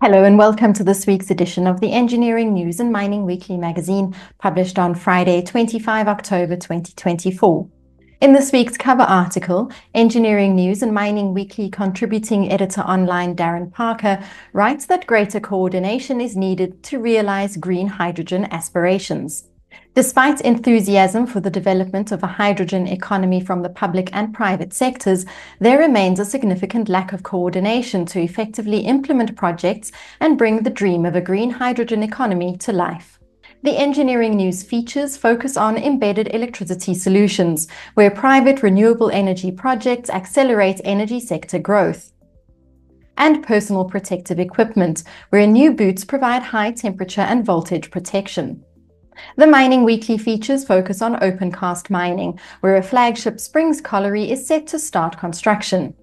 Hello and welcome to this week's edition of the Engineering News and Mining Weekly magazine, published on Friday, 25 October 2024. In this week's cover article, Engineering News and Mining Weekly contributing editor online Darren Parker writes that greater coordination is needed to realize green hydrogen aspirations. Despite enthusiasm for the development of a hydrogen economy from the public and private sectors, there remains a significant lack of coordination to effectively implement projects and bring the dream of a green hydrogen economy to life. The engineering news features focus on embedded electricity solutions, where private renewable energy projects accelerate energy sector growth and personal protective equipment, where new boots provide high temperature and voltage protection. The Mining Weekly features focus on open cast mining, where a flagship Springs colliery is set to start construction.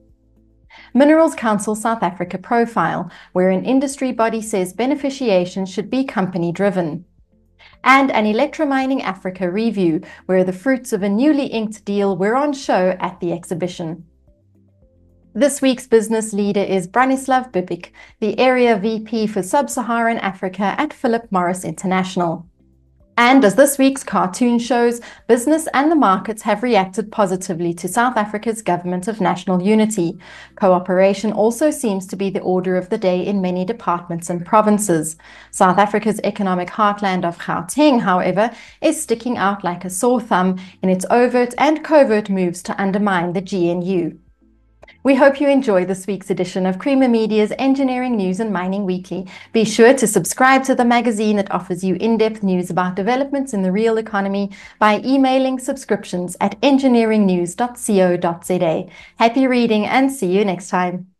Minerals Council South Africa profile, where an industry body says beneficiation should be company driven. And an Electra Mining Africa review, where the fruits of a newly inked deal were on show at the exhibition. This week's business leader is Branislav Bibic, the Area VP for Sub-Saharan Africa at Philip Morris International. And as this week's cartoon shows, business and the markets have reacted positively to South Africa's government of national unity. Cooperation also seems to be the order of the day in many departments and provinces. South Africa's economic heartland of Gauteng, however, is sticking out like a sore thumb in its overt and covert moves to undermine the GNU. We hope you enjoy this week's edition of Creamer Media's Engineering News and Mining Weekly. Be sure to subscribe to the magazine that offers you in-depth news about developments in the real economy by emailing subscriptions at engineeringnews.co.za. Happy reading and see you next time.